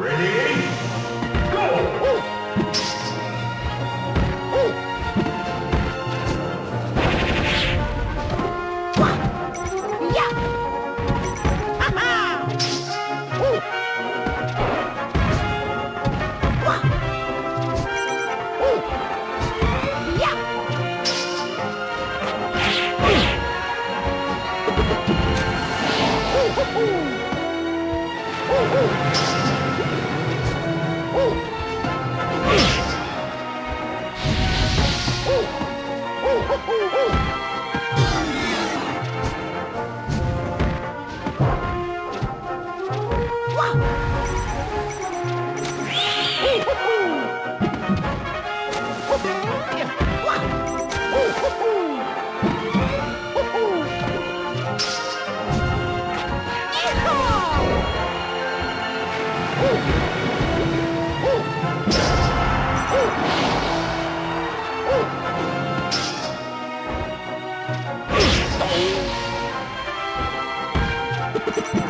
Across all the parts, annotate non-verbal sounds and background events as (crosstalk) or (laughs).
Ready? Go! you (laughs)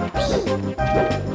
Música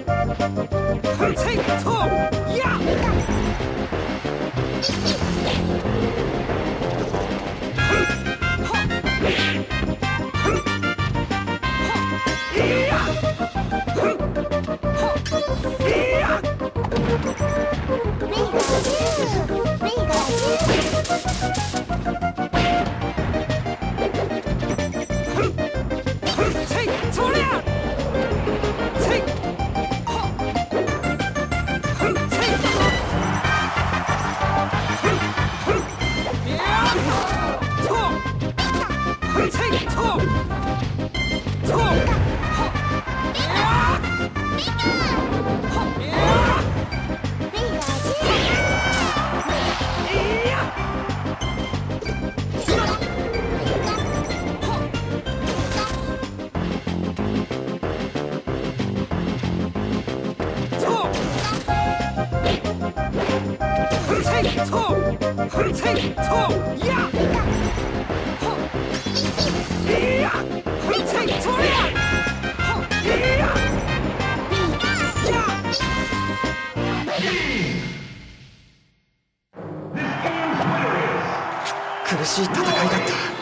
苦しい戦いだった。